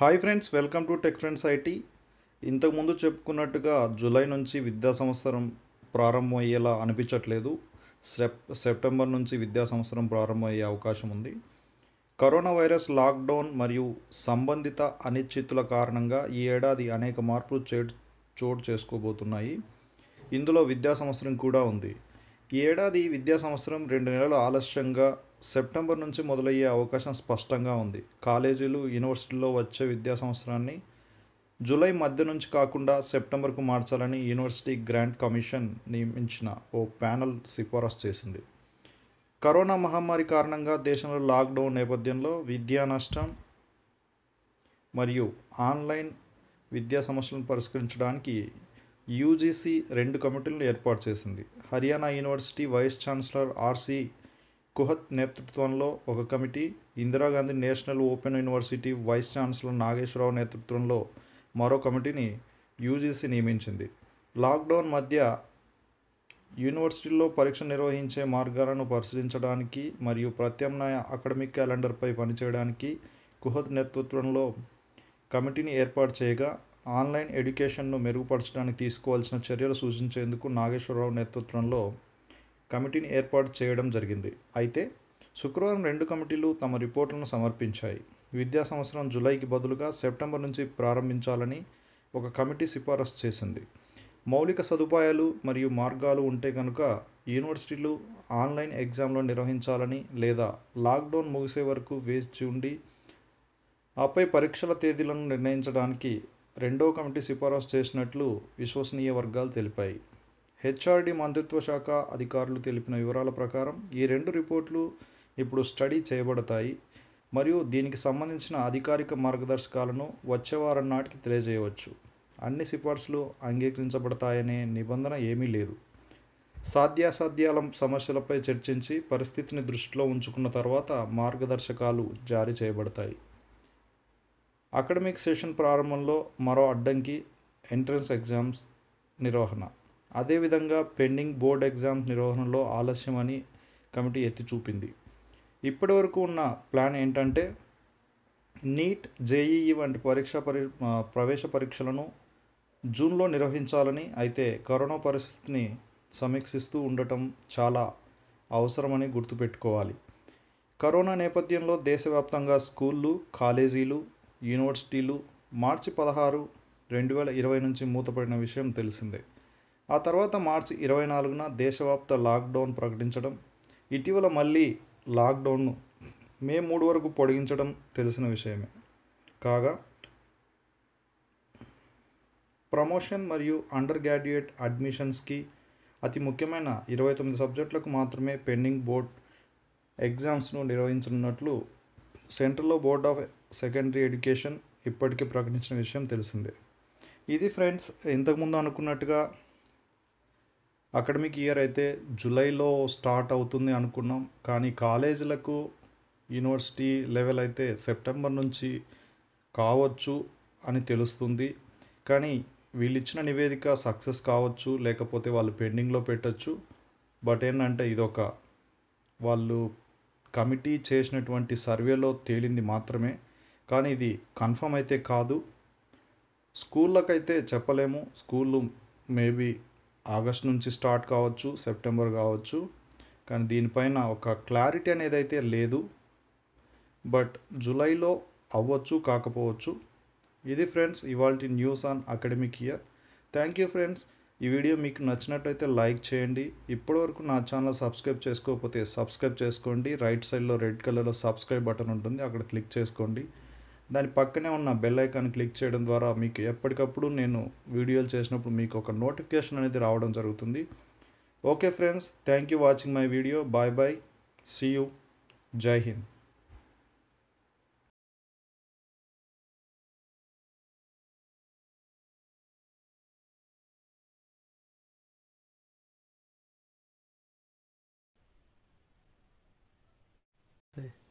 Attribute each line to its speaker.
Speaker 1: Hi friends welcome to tech friends IT ఇంతకుముందు చెప్పుకున్నట్టుగా July నుంచి విద్యా సంవత్సరం ప్రారంభమయ్యేలా అనిపించట్లేదు. సెప్ సెప్టెంబర్ నుంచి విద్యా సంవత్సరం ప్రారంభమయ్యే అవకాశం ఉంది. కరోనా వైరస్ లాక్డౌన్ మరియు సంబంధిత అనిశ్చితుల కారణంగా ఈ ఏడాది అనేక మార్పులు చే చోటు చేసుకోబోతున్నాయి. ఇందులో విద్యా సంవత్సరం కూడా ఉంది. ఈ ఏడాది విద్యా సంవత్సరం రెండు నెలలు ఆలస్యంగా సెప్టెంబర్ నుంచి మొదలయ్యే అవకాశం స్పష్టంగా ఉంది. కాలేజీలు యూనివర్సిటీల్లో వచ్చే విద్యా సంవత్సరాన్ని జూలై మధ్య నుంచి కాకుండా సెప్టెంబర్కు మార్చాలని యూనివర్సిటీ గ్రాంట్ కమిషన్ నియమించిన ఓ ప్యానల్ సిఫారసు చేసింది. కరోనా మహమ్మారి కారణంగా దేశంలో లాక్డౌన్ నేపథ్యంలో విద్యా నష్టం మరియు ఆన్లైన్ విద్యా సమస్యలను పరిష్కరించడానికి యూజీసీ రెండు కమిటీలను ఏర్పాటు చేసింది. Haryana university vice chancellor R C Kuhad నేతృత్వంలో ఒక కమిటీ Indira Gandhi national open university vice chancellor Nageswara Rao నేతృత్వంలో మరో కమిటీని యూజీసీ నియమించింది. లాక్డౌన్ మధ్య యూనివర్సిటీల్లో పరీక్ష నిర్వహించే మార్గాలను పరిశీలించడానికి మరియు ప్రత్యామ్నాయ అకాడమిక్ క్యాలెండర్పై పనిచేయడానికి కుహత్ నేతృత్వంలో కమిటీని ఏర్పాటు చేయగా ఆన్లైన్ ఎడ్యుకేషన్ను మెరుగుపరచడానికి తీసుకోవాల్సిన చర్యలు సూచించేందుకు నాగేశ్వరరావు నేతృత్వంలో కమిటీని ఏర్పాటు చేయడం జరిగింది. అయితే శుక్రవారం రెండు కమిటీలు తమ రిపోర్టులను సమర్పించాయి. విద్యా సంవత్సరం జులైకి బదులుగా సెప్టెంబర్ నుంచి ప్రారంభించాలని ఒక కమిటీ సిఫారసు చేసింది. మౌలిక సదుపాయాలు మరియు మార్గాలు ఉంటే కనుక యూనివర్సిటీలు ఆన్లైన్ ఎగ్జామ్లు నిర్వహించాలని లేదా లాక్డౌన్ ముగిసే వరకు వేచి ఉండి ఆపై పరీక్షల తేదీలను నిర్ణయించడానికి రెండో కమిటీ సిఫారసు చేసినట్లు విశ్వసనీయ వర్గాలు తెలిపాయి. హెచ్ఆర్డి మంత్రిత్వ శాఖ అధికారులు తెలిపిన వివరాల ప్రకారం ఈ రెండు రిపోర్ట్లు ఇప్పుడు స్టడీ చేయబడతాయి మరియు దీనికి సంబంధించిన అధికారిక మార్గదర్శకాలను వచ్చే వారం నాటికి తెలియజేయవచ్చు. అన్ని సిఫార్సులు అంగీకరించబడతాయనే నిబంధన ఏమీ లేదు. సాధ్యాసాధ్యాల సమస్యలపై చర్చించి పరిస్థితిని దృష్టిలో ఉంచుకున్న తర్వాత మార్గదర్శకాలు జారీ చేయబడతాయి. అకాడమిక్ సెషన్ ప్రారంభంలో మరో అడ్డంకి ఎంట్రన్స్ ఎగ్జామ్స్ నిర్వహణ. అదేవిధంగా పెండింగ్ బోర్డ్ ఎగ్జామ్స్ నిర్వహణలో ఆలస్యమని కమిటీ ఎత్తి చూపింది. ఇప్పటి వరకు ఉన్న ప్లాన్ ఏంటంటే నీట్ జేఈఈ వంటి పరీక్ష పరి ప్రవేశ పరీక్షలను జూన్లో నిర్వహించాలని అయితే కరోనా పరిస్థితిని సమీక్షిస్తూ ఉండటం చాలా అవసరమని గుర్తుపెట్టుకోవాలి. కరోనా నేపథ్యంలో దేశవ్యాప్తంగా స్కూళ్ళు కాలేజీలు యూనివర్సిటీలు మార్చి పదహారు రెండు వేల ఇరవై నుంచి మూతపడిన విషయం తెలిసిందే. ఆ తర్వాత మార్చి ఇరవై నాలుగున దేశవ్యాప్త లాక్డౌన్ ప్రకటించడం ఇటీవల మళ్ళీ లాక్డౌన్ను మే మూడు వరకు పొడిగించడం తెలిసిన విషయమే. కాగా ప్రమోషన్ మరియు అండర్ గ్రాడ్యుయేట్ అడ్మిషన్స్కి అతి ముఖ్యమైన ఇరవై తొమ్మిది సబ్జెక్టులకు మాత్రమే పెండింగ్ బోర్డ్ ఎగ్జామ్స్ను నిర్వహించనున్నట్లు central board of secondary education ఇప్పటికే ప్రకటించిన విషయం తెలిసిందే. ఇది ఫ్రెండ్స్ ఇంతకుముందు అనుకున్నట్టుగా అకాడమిక్ ఇయర్ అయితే జూలైలో స్టార్ట్ అవుతుంది అనుకున్నాం. కానీ కాలేజీలకు యూనివర్సిటీ లెవెల్ అయితే సెప్టెంబర్ నుంచి కావచ్చు అని తెలుస్తుంది. కానీ వీళ్ళు ఇచ్చిన నివేదిక సక్సెస్ కావచ్చు లేకపోతే వాళ్ళు పెండింగ్లో పెట్టచ్చు. బట్ ఏంటంటే ఇదొక వాళ్ళు కమిటీ చేసినటువంటి సర్వేలో తేలింది మాత్రమే. కానీ ఇది కన్ఫర్మ్ అయితే కాదు. స్కూళ్ళకైతే చెప్పలేము. స్కూళ్ళు మేబీ ఆగస్ట్ నుంచి స్టార్ట్ కావచ్చు సెప్టెంబర్ కావచ్చు. కానీ దీనిపైన ఒక క్లారిటీ అనేది అయితే లేదు. బట్ జూలైలో అవ్వచ్చు కాకపోవచ్చు. ఇది ఫ్రెండ్స్ ఇవాళ news on academic year. Thank you friends. ఈ వీడియో మీకు నచ్చినట్టయితే లైక్ చేయండి. ఇప్పటివరకు నా ఛానల్ సబ్స్క్రైబ్ చేసుకోకపోతే సబ్స్క్రైబ్ చేసుకోండి. రైట్ సైడ్లో రెడ్ కలర్లో సబ్స్క్రైబ్ బటన్ ఉంటుంది. అక్కడ క్లిక్ చేసుకోండి. దాని పక్కనే ఉన్న బెల్ ఐకాన్ క్లిక్ చేయడం ద్వారా మీకు ఎప్పటికప్పుడు నేను వీడియోలు చేసినప్పుడు మీకు ఒక నోటిఫికేషన్ అనేది రావడం జరుగుతుంది. Okay friends thank you watching my video. Bye bye. See you. జై హింద్.
Speaker 2: there.